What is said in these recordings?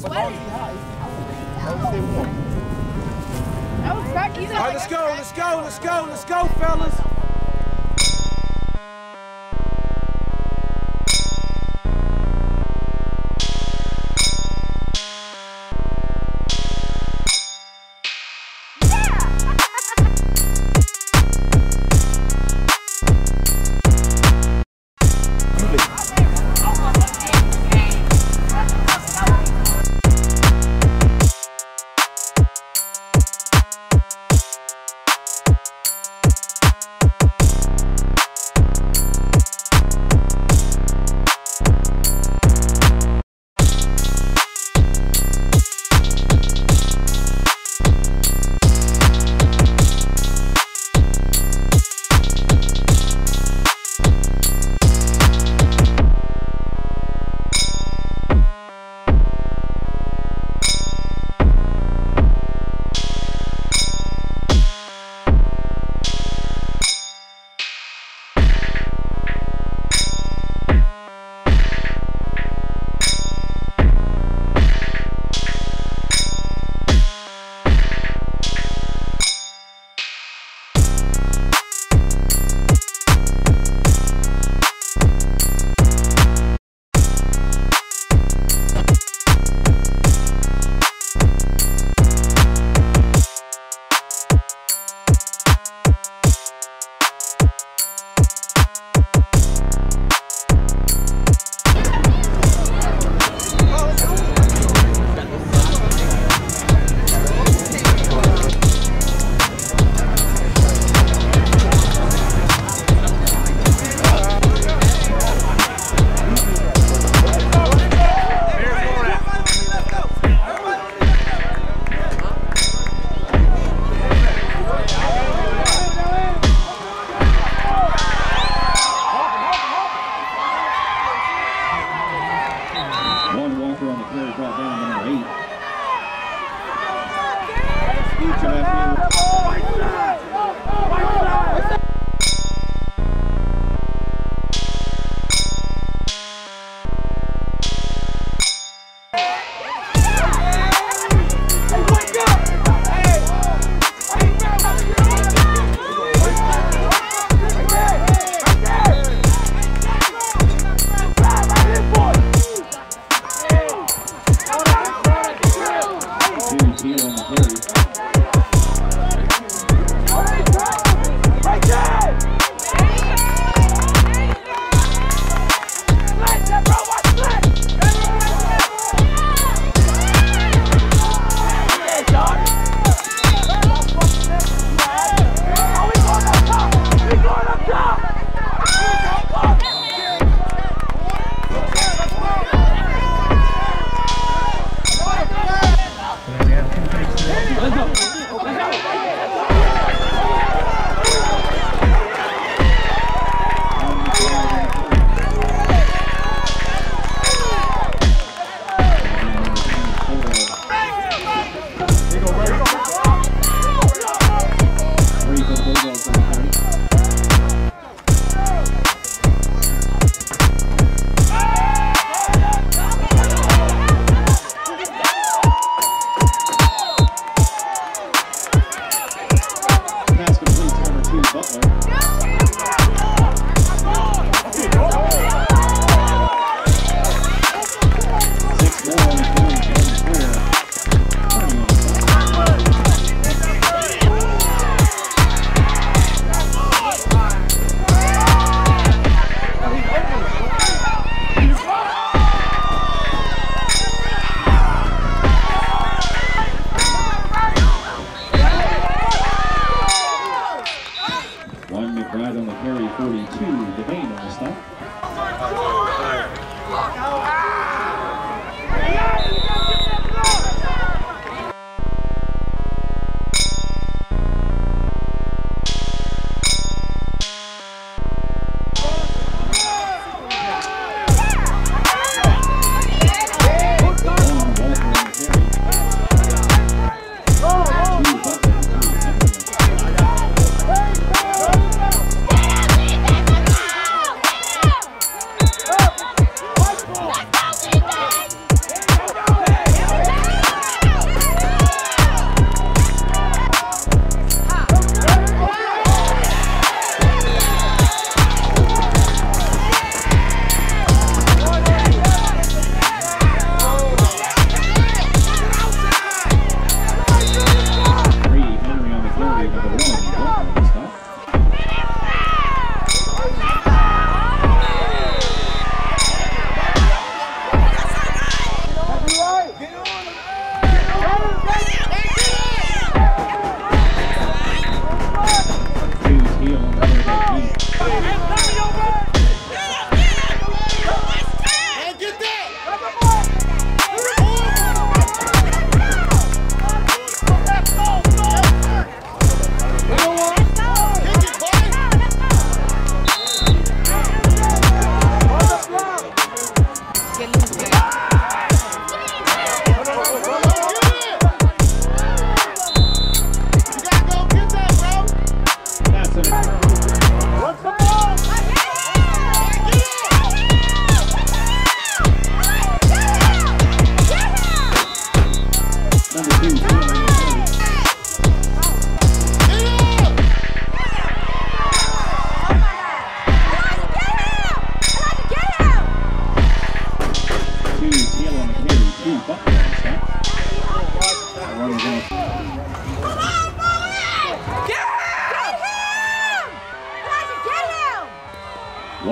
drunk, but he's high. That was back. Let's go, let's go, let's go, let's go, fellas.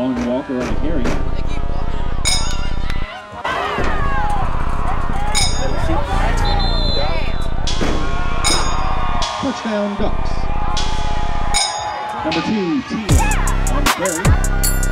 Wallen Walker on the carry. Touchdown Ducks. Number two, Tia on carry.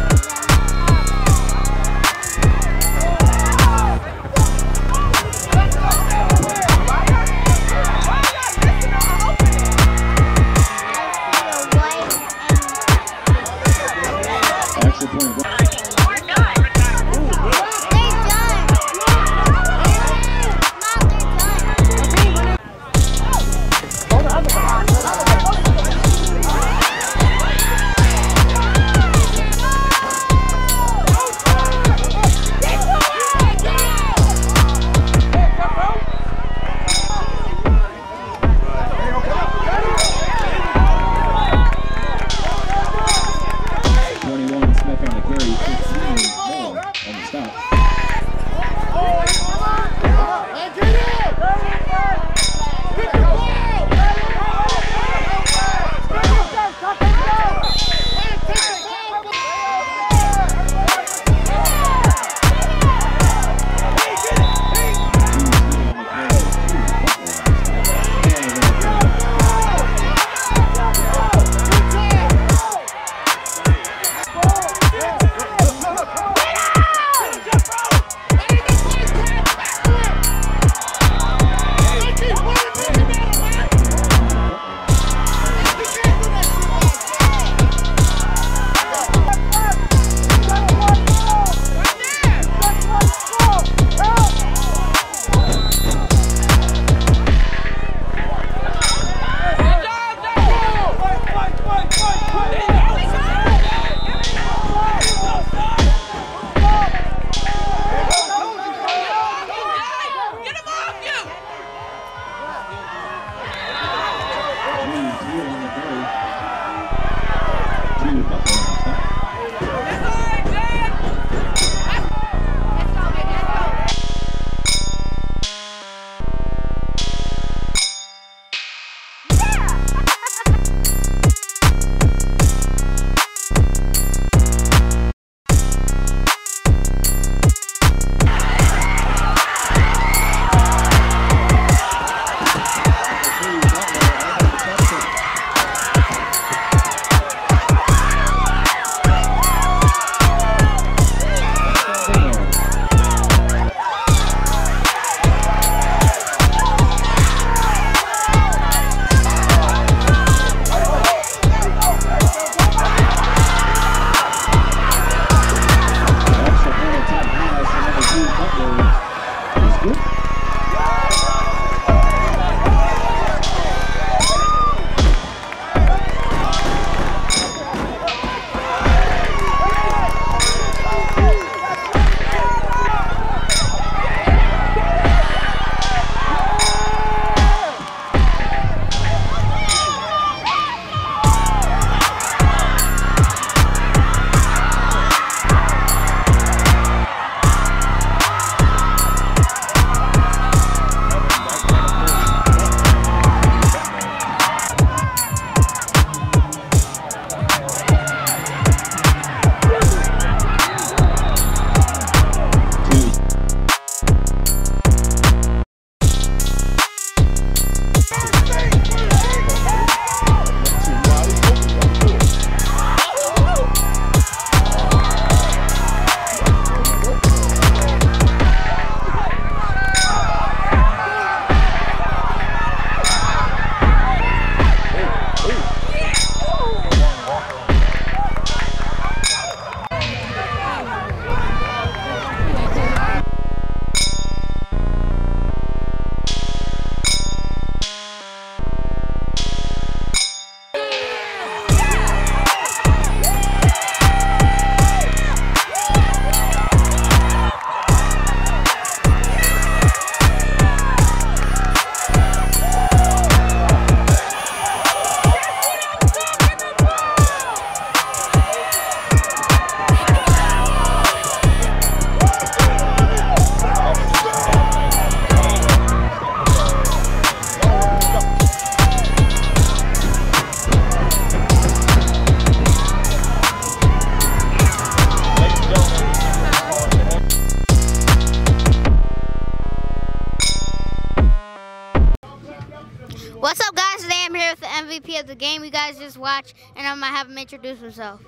MVP of the game you guys just watched, and I'm gonna have him introduce himself.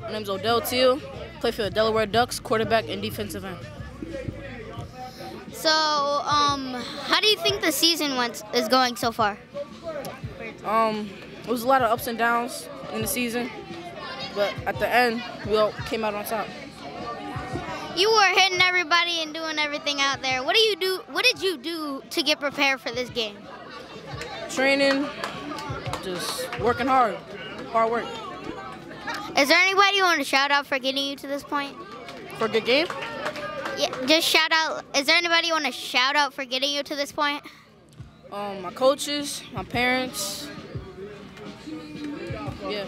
My name's Odell Teal. Play for the Delaware Ducks, quarterback and defensive end. So, um, how do you think the season went is going so far? Um, it was a lot of ups and downs in the season, but at the end, we all came out on top. You were hitting everybody and doing everything out there. What do you do? What did you do to get prepared for this game? Training, just working hard, hard work. Is there anybody you want to shout out for getting you to this point? For good game, Yeah, just shout out. Is there anybody you want to shout out for getting you to this point? um, my coaches, my parents, yeah.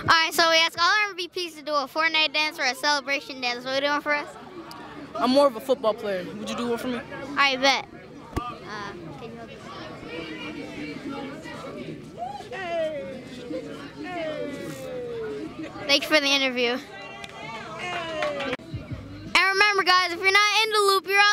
All right, so we ask all our MVPs to do a Fortnite dance or a celebration dance. What are you doing for us? I'm more of a football player. Would you do one for me? All right, bet. Uh, can you hold this? Thanks for the interview. And remember, guys, if you're not in the loop, you're out